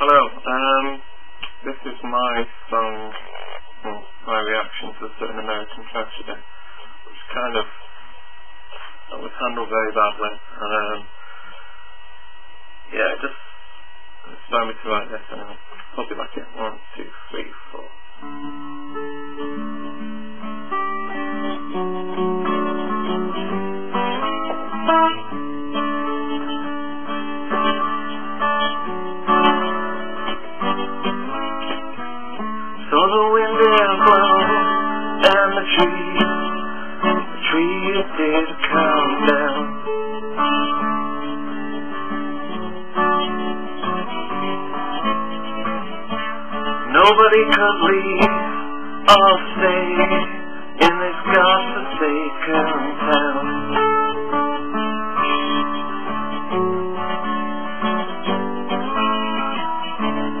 Hello. Um, this is my song, well, my reaction to a certain American tragedy, which kind of it was handled very badly. And, um, yeah, it just inspired me to write this anyway. I'll be back in one, two, three, four. So Nobody could leave or stay in this godforsaken town.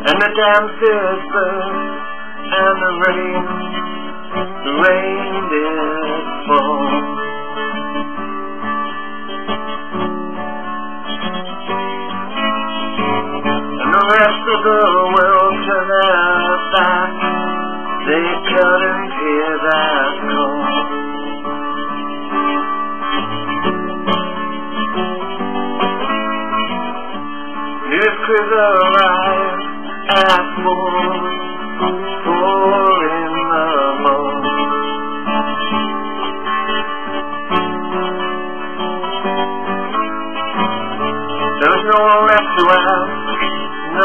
And the dam stairs burst and the rain, the rain did fall. The world turned their back, they couldn't hear that call. News crews arrived at four, four in the morning. There was no one left to ask,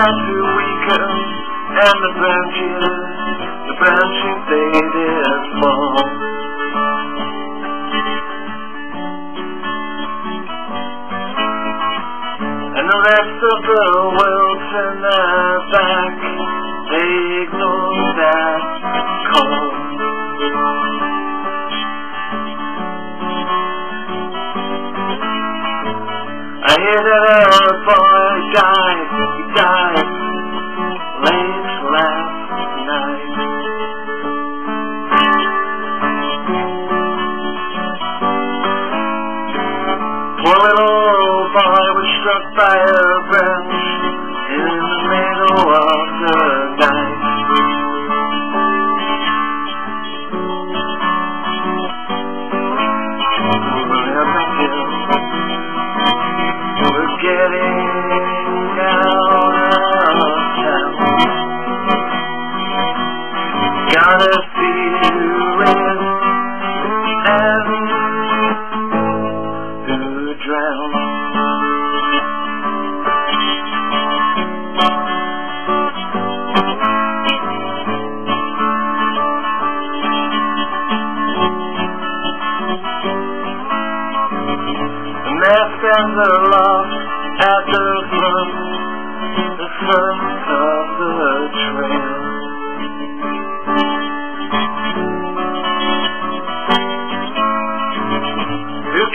the start to weaken, and the branches, the branches they did fall. And the rest of the world turned their back, they ignored that call. I hear that old boy died, he died late last night. Poor little boy was struck by a branch in the middle of the night. We're getting Gotta see who lives and who drowns. The mask and the loft at the front, the front of the trail.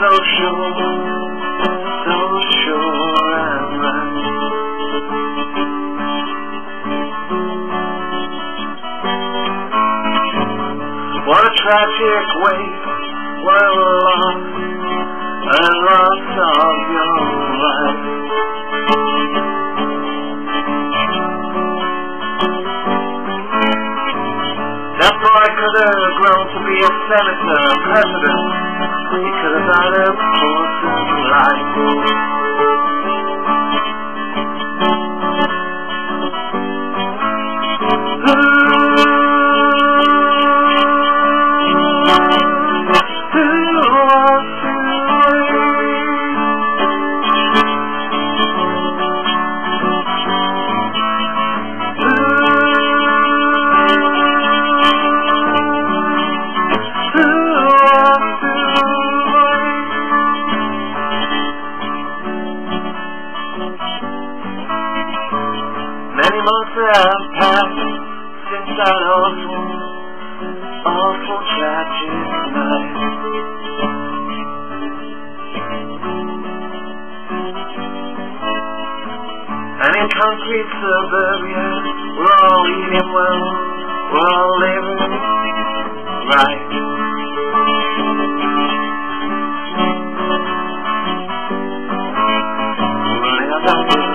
so sure, so sure and right. What a tragic way, what a loss, a loss of your life. That boy could have grown to be a senator, a president. Could have died a long time since I lost one awful tragic night. And in concrete suburbia, we're all eating well, we're all living right. We'll never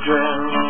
children